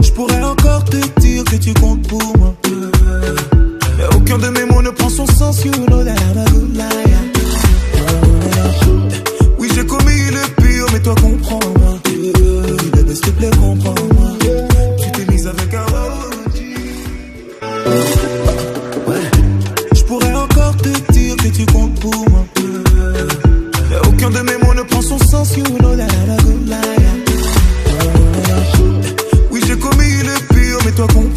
Je pourrais encore te dire que tu comptes pour moi. Mais aucun de mes mots ne prend son sens. You know that I'm a good. Oui, j'ai commis le pire, mais toi comprends-moi. Bébé, s'il te plaît, comprends-moi. Tu t'es mise avec un Je pourrais encore te dire que tu comptes pour moi. Aucun de mes mots ne prend son sens. You know that tô com